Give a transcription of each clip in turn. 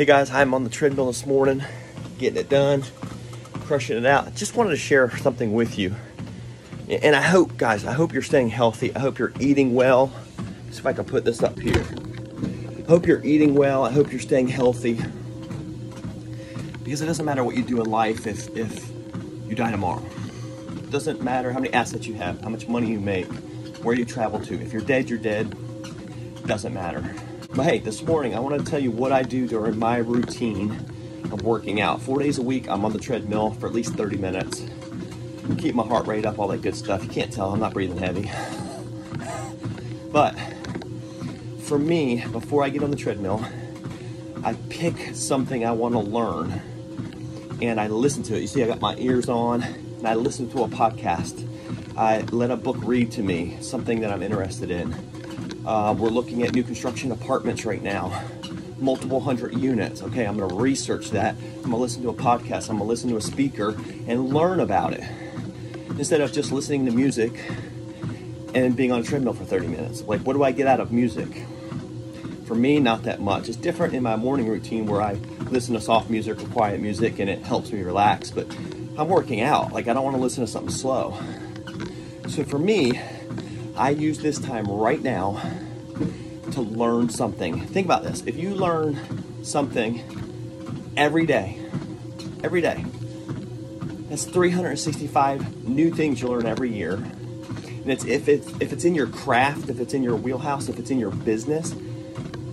Hey guys, I'm on the treadmill this morning, getting it done, crushing it out. Just wanted to share something with you. And I hope, guys, I hope you're staying healthy. I hope you're eating well. See if I can put this up here. Hope you're eating well. I hope you're staying healthy. Because it doesn't matter what you do in life if, if you die tomorrow. It doesn't matter how many assets you have, how much money you make, where you travel to. If you're dead, you're dead. It doesn't matter. But hey, this morning I want to tell you what I do during my routine of working out. Four days a week, I'm on the treadmill for at least 30 minutes. Keep my heart rate up, all that good stuff. You can't tell, I'm not breathing heavy. But for me, before I get on the treadmill, I pick something I want to learn and I listen to it. You see, I got my ears on and I listen to a podcast. I let a book read to me something that I'm interested in. Uh, we're looking at new construction apartments right now, multiple hundred units. Okay, I'm going to research that. I'm to listen to a podcast. I'm to listen to a speaker and learn about it instead of just listening to music and being on a treadmill for 30 minutes. Like, what do I get out of music? For me, not that much. It's different in my morning routine where I listen to soft music or quiet music and it helps me relax. But I'm working out. Like, I don't want to listen to something slow. So for me, I use this time right now to learn something. Think about this. If you learn something every day, every day, that's 365 new things you learn every year. And it's if it's if it's in your craft, if it's in your wheelhouse, if it's in your business,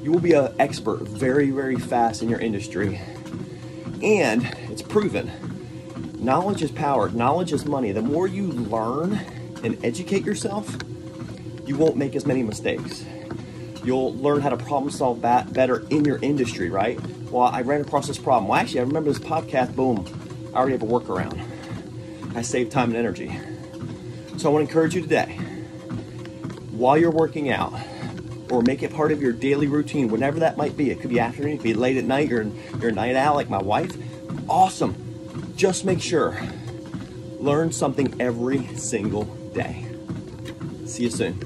you will be an expert very, very fast in your industry. And it's proven. Knowledge is power. Knowledge is money. The more you learn and educate yourself, you won't make as many mistakes. You'll learn how to problem solve better in your industry, right? Well, I ran across this problem. Well, actually, I remember this podcast, boom, I already have a workaround. I save time and energy. So I want to encourage you today, while you're working out, or make it part of your daily routine, whenever that might be. It could be afternoon, it could be late at night, you're, you're a night owl like my wife. Awesome. Just make sure. Learn something every single day. See you soon.